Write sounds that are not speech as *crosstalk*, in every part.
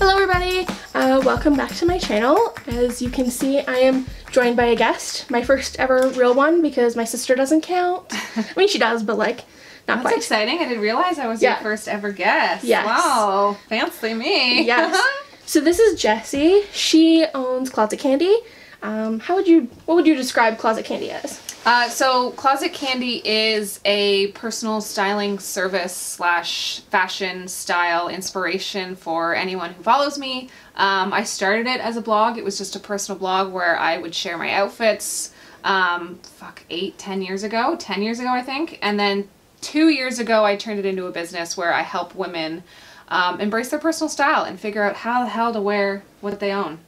Hello everybody, uh, welcome back to my channel. As you can see, I am joined by a guest, my first ever real one because my sister doesn't count. *laughs* I mean, she does, but like, not That's quite. exciting. I didn't realize I was Yeah. your first ever guest. Yes. Wow. Fancy me. Yes. *laughs* so this is Jesse. She owns Closett Candyy. Um, how would you, what would you describe Closett Candyy as? Uh, so Closett Candyy is a personal styling service slash fashion style inspiration for anyone who follows me. Um, I started it as a blog. It was just a personal blog where I would share my outfits. Um, fuck, eight, ten years ago, ten years ago, I think. And then two years ago, I turned it into a business where I help women um, embrace their personal style and figure out how the hell to wear what they own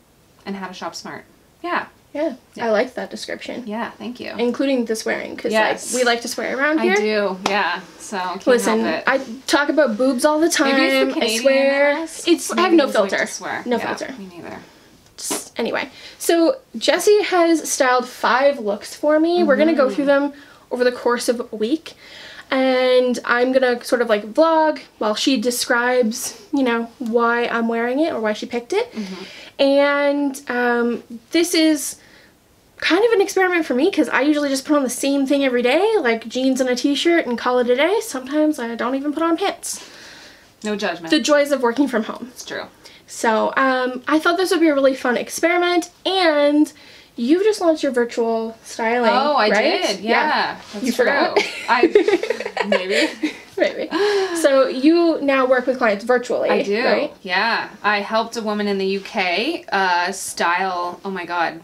and how to shop smart. Yeah, Yeah, I like that description. yeah, thank you. Including the swearing, because Yes. like, we like to swear around here. I do, yeah. So Listen. I talk about boobs all the time. Maybe I swear. It's I have no like filter. swear. No Yeah, filter. Me neither. Just- anyway, so Jesse has styled five looks for me. We're gonna go through them over the course of a week, and I'm gonna sort of like vlog while she describes, you know, why I'm wearing it or why she picked it. And um, this is kind of an experiment for me because I usually just put on the same thing every day, like jeans and a t-shirt, and call it a day. Sometimes I don't even put on pants. No judgment. The joys of working from home. it's true. So um, I thought this would be a really fun experiment, and you just launched your virtual styling. Oh, I right? did. Yeah. That's You true. forgot. I *laughs* maybe. Maybe. So you now work with clients virtually. I do. Right? Yeah. I helped a woman in the UK uh, style. Oh my god.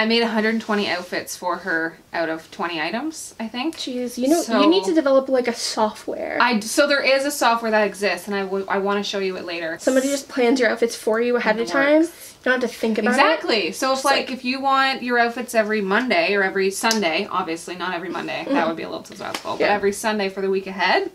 I made 120 outfits for her out of 20 items, I think. Jeez, you know, So- you need to develop like a software. I so there is a software that exists, and I want to show you it later. Somebody just plans your outfits for you ahead It of time. works. You don't have to think about it. Exactly. So if Just like, like- if you want your outfits every Monday or every Sunday, obviously not every Monday, *laughs* that would be a little successful, but Mm-hmm. Every Sunday for the week ahead,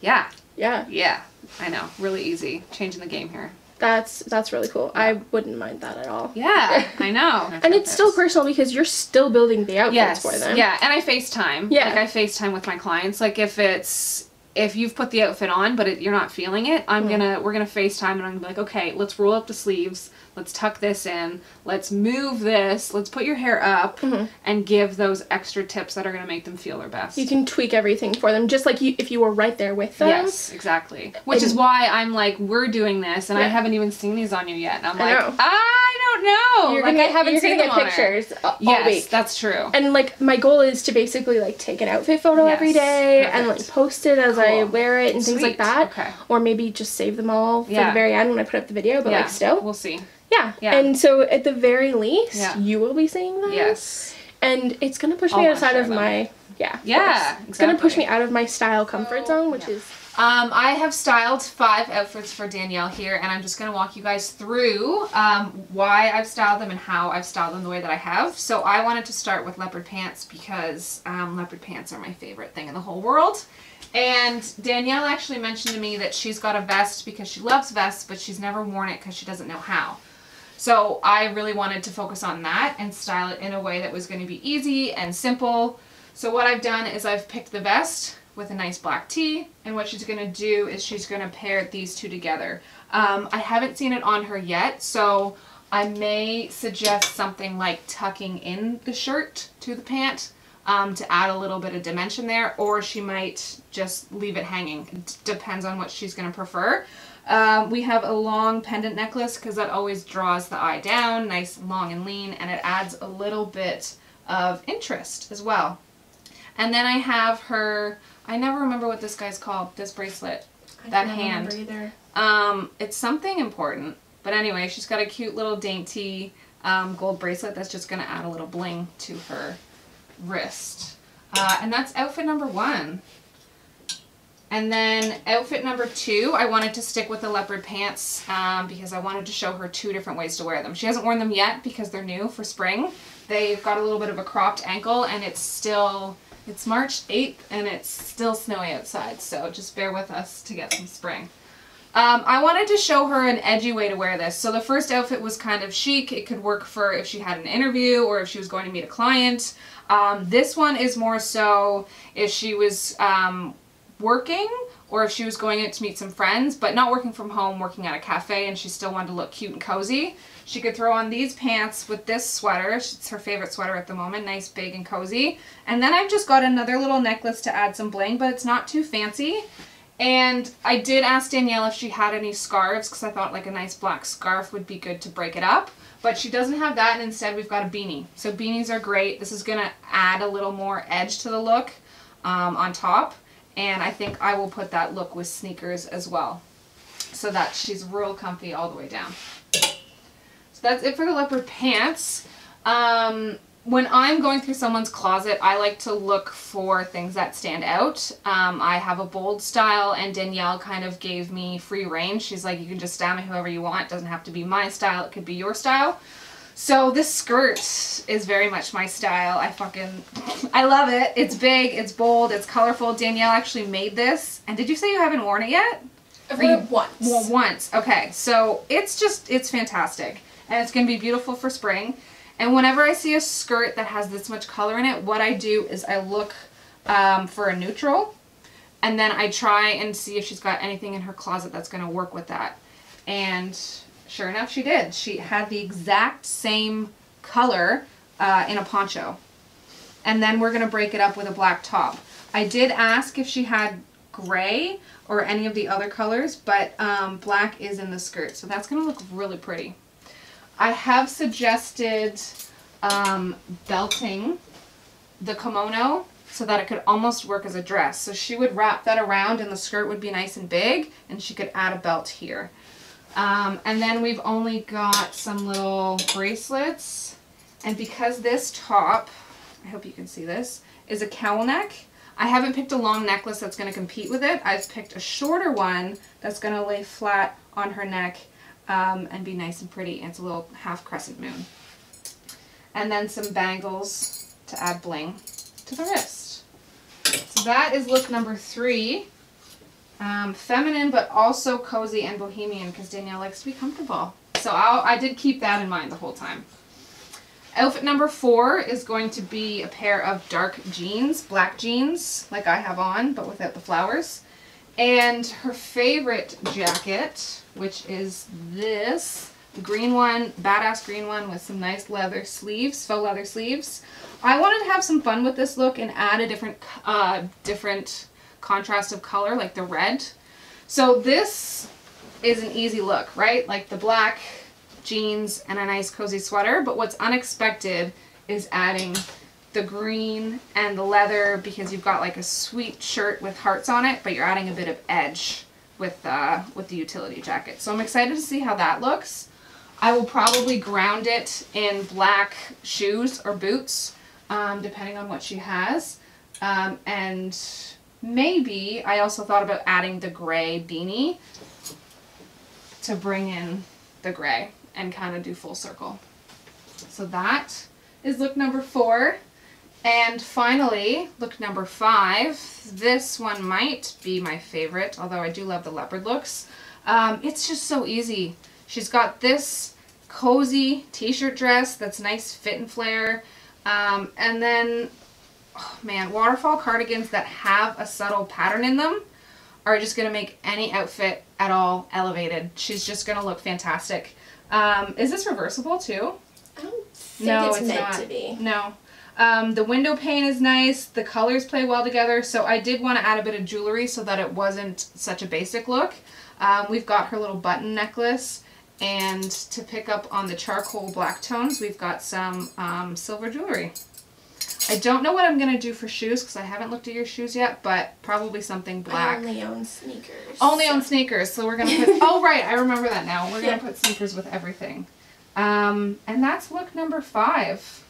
yeah, Yeah, yeah, I know, really easy, changing the game here. That's that's really cool. I wouldn't mind that at all. Yeah, *laughs* I know. *laughs* And it's still personal because you're still building the outfits yes, for them. yeah, and I FaceTime. Yeah. like I FaceTime with my clients. Like if it's if you've put the outfit on but it, you're not feeling it, I'm Mm. gonna we're gonna FaceTime and I'm gonna be like, okay, let's roll up the sleeves, let's tuck this in, let's move this, let's put your hair up, and give those extra tips that are gonna make them feel their best. Mm-hmm. You can tweak everything for them, just like you if you were right there with them. Yes, exactly. Which is why I'm like, we're doing this, and I haven't even seen these on you yet. And I'm I like, know. I don't know. You're like gonna, I haven't you're seen gonna get pictures all Yes, week. that's true. And like my goal is to basically like take an outfit photo Yes, every day and like post it as I wear it and things like that. okay. Or maybe just save them all for Yeah. the very end when I put up the video, but yeah, like still. we'll see. yeah. yeah. And so at the very least, Yeah. you will be seeing those. Yes. And it's gonna push I'll me outside of them. my yeah. Yeah, course. It's gonna push me out of my style comfort zone, which is Um, I have styled five outfits for Danielle here, and I'm just going to walk you guys through um, why I've styled them and how I've styled them the way that I have. So I wanted to start with leopard pants because um, leopard pants are my favorite thing in the whole world. And Danielle actually mentioned to me that she's got a vest because she loves vests, but she's never worn it because she doesn't know how. So I really wanted to focus on that and style it in a way that was going to be easy and simple. So what I've done is I've picked the vest with a nice black tee, and what she's going to do is she's going to pair these two together. Um, I haven't seen it on her yet, so I may suggest something like tucking in the shirt to the pant um, to add a little bit of dimension there, or she might just leave it hanging. It depends on what she's going to prefer. Um, we have a long pendant necklace because that always draws the eye down, nice, long, and lean, and it adds a little bit of interest as well. And then I have her, I never remember what this guy's called, this bracelet, that hand. either. Um, it's something important. But anyway, she's got a cute little dainty um, gold bracelet that's just going to add a little bling to her wrist. Uh, and that's outfit number one. And then outfit number two, I wanted to stick with the leopard pants um, because I wanted to show her two different ways to wear them. She hasn't worn them yet because they're new for spring. They've got a little bit of a cropped ankle and it's still, it's March 8th and it's still snowy outside. So just bear with us to get some spring. Um, I wanted to show her an edgy way to wear this. So the first outfit was kind of chic. It could work for if she had an interview or if she was going to meet a client. Um, this one is more so if she was um, working or if she was going out to meet some friends, but not working from home, working at a cafe, and she still wanted to look cute and cozy, she could throw on these pants with this sweater. It's her favorite sweater at the moment, nice, big, and cozy. And then I've just got another little necklace to add some bling, but it's not too fancy. And I did ask Danielle if she had any scarves because I thought like a nice black scarf would be good to break it up. But she doesn't have that and instead we've got a beanie. So beanies are great. This is going to add a little more edge to the look um, on top. And I think I will put that look with sneakers as well. So that she's real comfy all the way down. So that's it for the leopard pants. Um, when I'm going through someone's closet, I like to look for things that stand out. Um, I have a bold style and Danielle kind of gave me free range. She's like, you can just style me whoever you want. It doesn't have to be my style. It could be your style. So this skirt is very much my style. I fucking, I love it. It's big, it's bold, it's colorful. Danielle actually made this. And did you say you haven't worn it yet? I've worn it once. Well, once. Okay, so it's just, it's fantastic. And it's going to be beautiful for spring. And whenever I see a skirt that has this much color in it, what I do is I look um, for a neutral and then I try and see if she's got anything in her closet that's going to work with that. And sure enough, she did. She had the exact same color uh, in a poncho. And then we're going to break it up with a black top. I did ask if she had gray or any of the other colors, but um, black is in the skirt. So that's going to look really pretty. I have suggested um, belting the kimono so that it could almost work as a dress. So she would wrap that around and the skirt would be nice and big and she could add a belt here. Um, and then we've only got some little bracelets. And because this top, I hope you can see this, is a cowl neck, I haven't picked a long necklace that's going to compete with it. I've picked a shorter one that's going to lay flat on her neck um, and be nice and pretty. And it's a little half crescent moon. And then some bangles to add bling to the wrist. So that is look number three. Um, feminine, but also cozy and bohemian because Danielle likes to be comfortable. So I'll, I did keep that in mind the whole time. Outfit number four is going to be a pair of dark jeans, black jeans, like I have on, but without the flowers. And her favorite jacket, which is this green one, badass green one with some nice leather sleeves, faux leather sleeves. I wanted to have some fun with this look and add a different, uh, different contrast of color, like the red. So this is an easy look, right? Like the black jeans and a nice cozy sweater, but what's unexpected is adding the green and the leather because you've got like a sweet shirt with hearts on it, but you're adding a bit of edge with, uh, with the utility jacket. So I'm excited to see how that looks. I will probably ground it in black shoes or boots, um, depending on what she has. Um, and maybe I also thought about adding the gray beanie to bring in the gray and kind of do full circle. So that is look number four. And finally, look number five. This one might be my favorite, although I do love the leopard looks. Um, it's just so easy. She's got this cozy t-shirt dress that's nice fit and flare. Um, and then, oh man, waterfall cardigans that have a subtle pattern in them are just going to make any outfit at all elevated. She's just going to look fantastic. Um, is this reversible too? I don't think no, it's, it's meant not. to be. No. Um, the window pane is nice. The colors play well together. So I did want to add a bit of jewelry so that it wasn't such a basic look. Um, we've got her little button necklace. And to pick up on the charcoal black tones, we've got some um, silver jewelry. I don't know what I'm going to do for shoes because I haven't looked at your shoes yet, but probably something black. I only own sneakers. Only so. own sneakers. So we're going to put, *laughs* oh right, I remember that now. We're going to put sneakers with everything. Um, and that's look number five.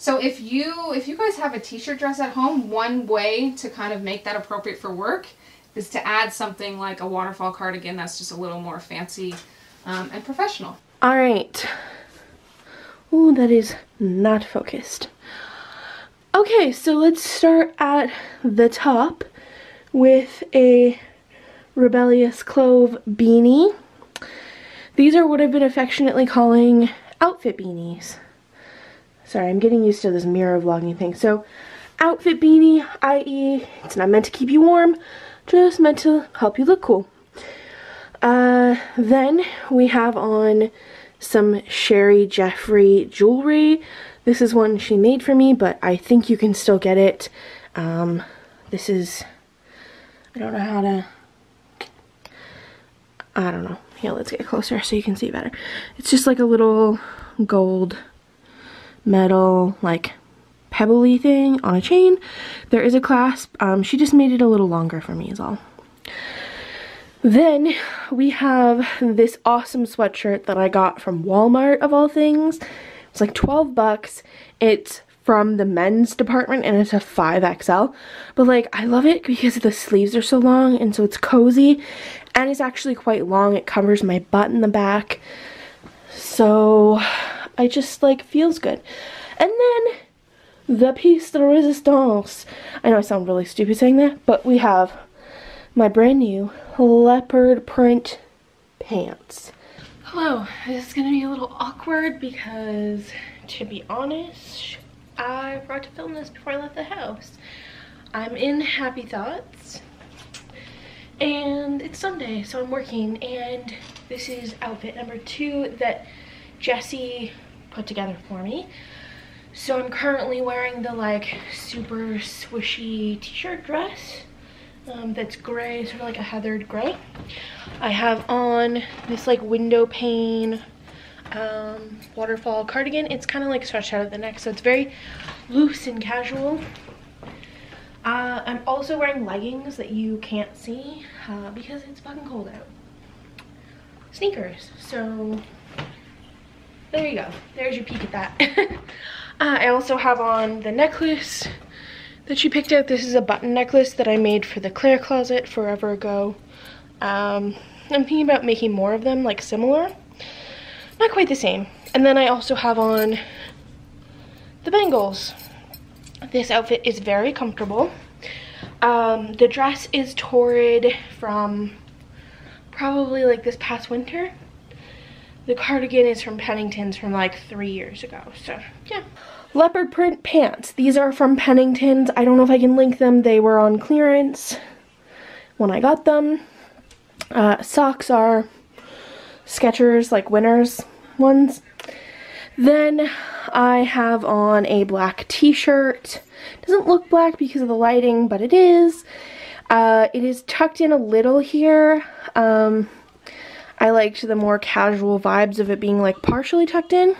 So if you if you guys have a t-shirt dress at home, one way to kind of make that appropriate for work is to add something like a waterfall cardigan that's just a little more fancy um, and professional. All right. Oh, that is not focused. Okay, so let's start at the top with a Rebellious Clove beanie. These are what I've been affectionately calling outfit beanies. Sorry, I'm getting used to this mirror vlogging thing. So, outfit beanie, i.e. it's not meant to keep you warm, Just meant to help you look cool. Uh, then we have on some Sherry Jeffrey jewelry. This is one she made for me, but I think you can still get it. Um, this is, I don't know how to, I don't know. Here, let's get closer so you can see better. It's just like a little gold metal, like pebbly thing on a chain. There is a clasp. Um, she just made it a little longer for me is all. Then we have this awesome sweatshirt that I got from Walmart of all things. It's like 12 bucks. It's from the men's department and it's a 5XL. But like I love it because the sleeves are so long and so it's cozy and it's actually quite long. It covers my butt in the back. So I just like feels good. And then the piece de resistance. I know I sound really stupid saying that, but we have my brand new leopard print pants. Hello, this is gonna be a little awkward because to be honest, I forgot to film this before I left the house. I'm in Happy Thoughts and it's Sunday, so I'm working and this is outfit number two that Jesse put together for me. So I'm currently wearing the like super swishy t-shirt dress um, that's gray, sort of like a heathered gray. I have on this like window pane um, waterfall cardigan. It's kind of like stretched out at the neck, so it's very loose and casual. Uh, I'm also wearing leggings that you can't see uh, because it's fucking cold out. Sneakers, so there you go. There's your peek at that. *laughs* uh, I also have on the necklace that she picked out. This is a button necklace that I made for the Claire closet forever ago. Um, I'm thinking about making more of them, like similar. Not quite the same. And then I also have on the bangles. This outfit is very comfortable. Um, the dress is Torrid from probably like this past winter. The cardigan is from Pennington's from like three years ago, so yeah leopard print pants. These are from Pennington's. I don't know if I can link them. They were on clearance when I got them. Uh, socks are Skechers, like Winners ones. Then I have on a black t-shirt. Doesn't look black because of the lighting, but it is. Uh, it is tucked in a little here. Um, I liked the more casual vibes of it being like partially tucked in.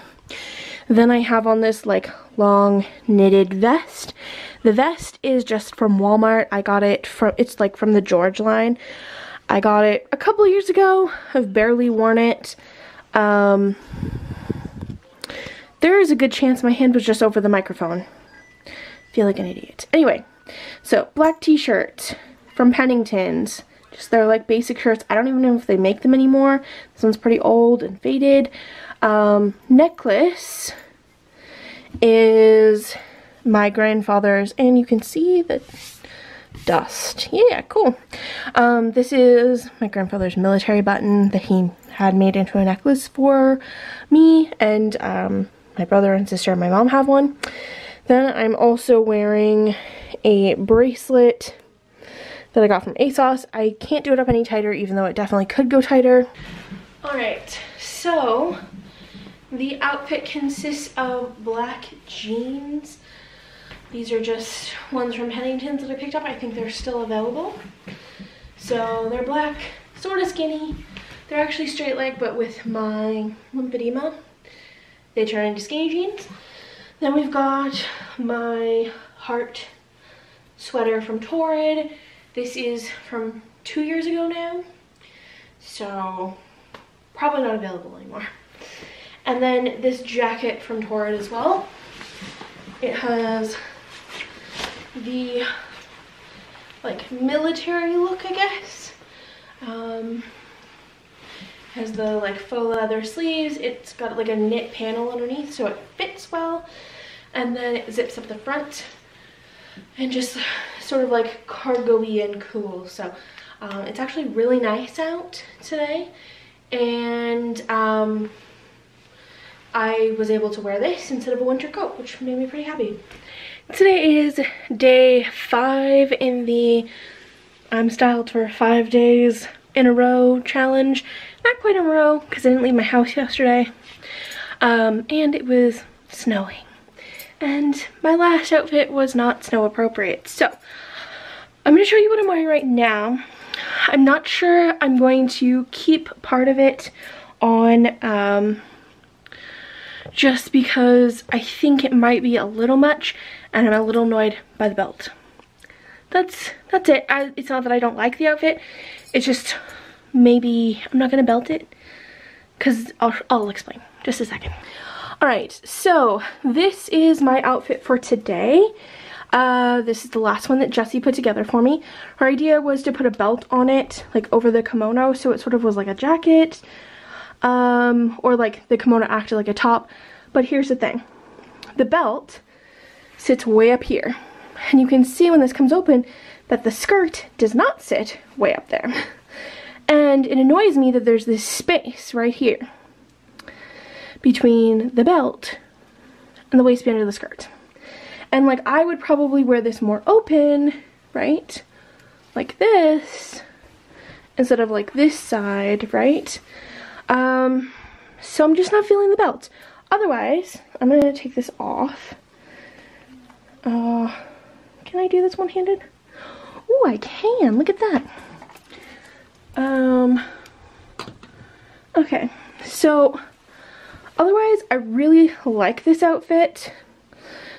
Then I have on this like long knitted vest. The vest is just from Walmart. I got it from, it's like from the George line. I got it a couple years ago. I've barely worn it. Um, there is a good chance my hand was just over the microphone. feel like an idiot. Anyway, so black t-shirt from Pennington's. Just they're like basic shirts. I don't even know if they make them anymore. This one's pretty old and faded um, necklace is my grandfather's and you can see the dust yeah cool um, this is my grandfather's military button that he had made into a necklace for me and um, my brother and sister and my mom have one then I'm also wearing a bracelet that I got from ASOS. I can't do it up any tighter even though it definitely could go tighter. Alright, so the outfit consists of black jeans. These are just ones from Pennington's that I picked up. I think they're still available. So they're black, sort of skinny. They're actually straight leg, but with my lymphedema, they turn into skinny jeans. Then we've got my heart sweater from Torrid. This is from two years ago now. So probably not available anymore. And then this jacket from Torrid as well. It has the like military look, I guess. Um, has the like faux leather sleeves. It's got like a knit panel underneath so it fits well. And then it zips up the front and just sort of like cargo-y and cool. So um, it's actually really nice out today. And um, I was able to wear this instead of a winter coat, which made me pretty happy. Today is day five in the I'm styled for five days in a row challenge. Not quite in a row because I didn't leave my house *laughs* yesterday. Um, and it was snowing. And my last outfit was not snow appropriate. So I'm to show you what I'm wearing right now. I'm not sure I'm going to keep part of it on um, just because I think it might be a little much and I'm a little annoyed by the belt. That's that's it. I, it's not that I don't like the outfit. It's just maybe I'm not going to belt it because I'll, I'll explain just a second. All right, so this is my outfit for today. Uh, this is the last one that Jesse put together for me. Her idea was to put a belt on it, like over the kimono, so it sort of was like a jacket, um, or like the kimono acted like a top. But here's the thing. The belt sits way up here. And you can see when this comes open that the skirt does not sit way up there. *laughs* And it annoys me that there's this space right here between the belt and the waistband of the skirt. And like I would probably wear this more open, right? Like this, instead of like this side, right? Um, so I'm just not feeling the belt. Otherwise, I'm gonna take this off. Uh, can I do this one-handed? Oh, I can, look at that. Um, okay, so otherwise I really like this outfit.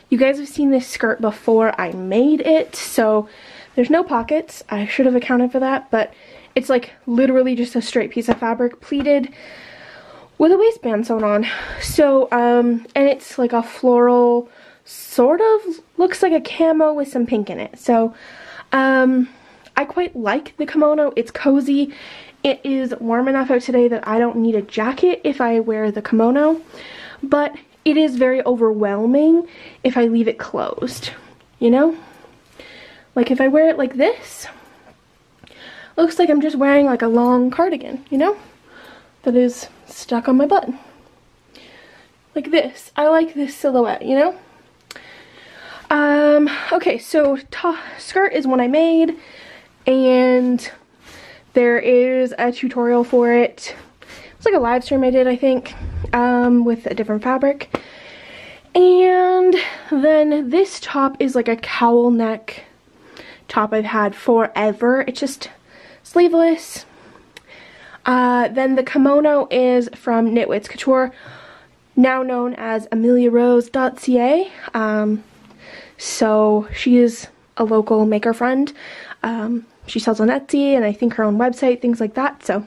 You guys have seen this skirt before I made it, so there's no pockets. I should have accounted for that, but it's like literally just a straight piece of fabric pleated with a waistband sewn on. So, um, and it's like a floral, sort of looks like a camo with some pink in it. So, um, I quite like the kimono. It's cozy. It is warm enough out today that I don't need a jacket if I wear the kimono, but it is very overwhelming if I leave it closed, you know? Like if I wear it like this, looks like I'm just wearing like a long cardigan, you know? That is stuck on my butt. Like this. I like this silhouette, you know? Um, okay, so skirt is one I made, and there is a tutorial for it. It's like a live stream I did, I think um, with a different fabric. And then this top is like a cowl neck top I've had forever. It's just sleeveless. Uh, then the kimono is from Knitwits Couture, now known as ameliarose.ca. Um, so she is a local maker friend. Um, she sells on Etsy and I think her own website, things like that. So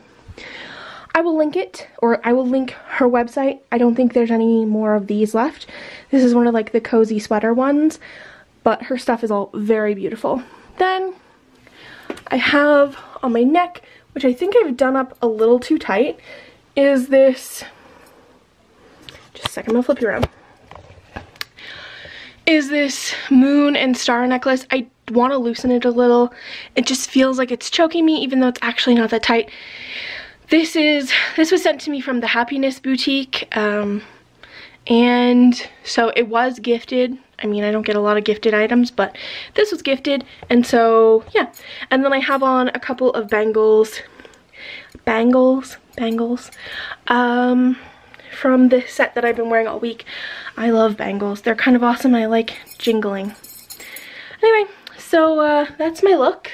I will link it, or I will link her website. I don't think there's any more of these left. This is one of like the cozy sweater ones, but her stuff is all very beautiful. Then I have on my neck, which I think I've done up a little too tight, is this, just a second, gonna flip you around, is this moon and star necklace. I want to loosen it a little. It just feels like it's choking me even though it's actually not that tight. This is, this was sent to me from the Happiness Boutique, um, and so it was gifted. I mean, I don't get a lot of gifted items, but this was gifted, and so, yeah. And then I have on a couple of bangles, bangles, bangles, um, from the set that I've been wearing all week. I love bangles. They're kind of awesome. I like jingling. Anyway, so uh, that's my look.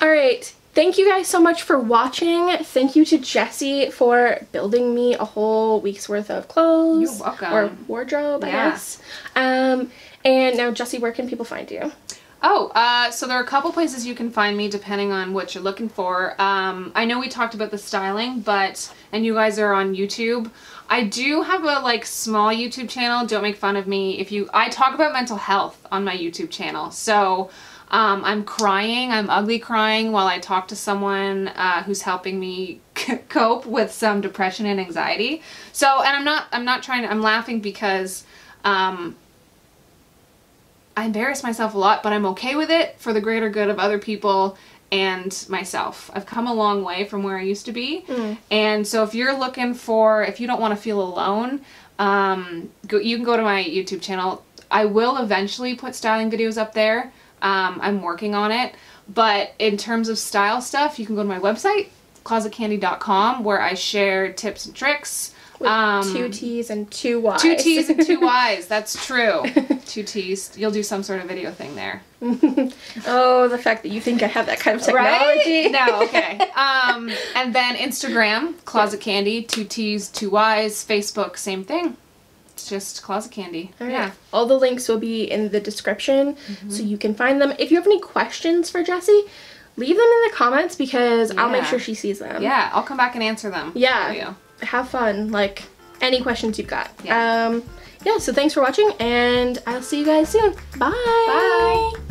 All right, Thank you guys so much for watching. Thank you to Jesse for building me a whole week's worth of clothes. You're welcome. Or wardrobe, I guess. Um, and now, Jesse, where can people find you? Oh, uh, so there are a couple places you can find me depending on what you're looking for. Um, I know we talked about the styling, but, and you guys are on YouTube. I do have a like small YouTube channel. Don't make fun of me if you, I talk about mental health on my YouTube channel. So, um, I'm crying, I'm ugly crying while I talk to someone uh, who's helping me *laughs* cope with some depression and anxiety. So, and I'm not, I'm not trying to, I'm laughing because, um, I embarrass myself a lot, but I'm okay with it for the greater good of other people and myself. I've come a long way from where I used to be. And so if you're looking for, if you don't want to feel alone, um, go, you can go to my YouTube channel. I will eventually put styling videos up there, Um, I'm working on it. But in terms of style stuff, you can go to my website, closettcandyy.com, where I share tips and tricks. With Um, two T's and two Y's. Two T's and two *laughs* Y's. That's true. *laughs* two T's. You'll do some sort of video thing there. *laughs* oh, the fact that you think I have that kind of technology. Right? No, okay. Um, and then Instagram, Closett Candyy, two T's, two Y's. Facebook, same thing. It's just Closett Candyy. All right. Yeah. All the links will be in the description so you can find them. If you have any questions for Jesse, leave them in the comments because I'll make sure she sees them. Yeah, I'll come back and answer them. Yeah. For you. Have fun. Like any questions you've got. Yeah. Um yeah, so thanks for watching and I'll see you guys soon. Bye. Bye.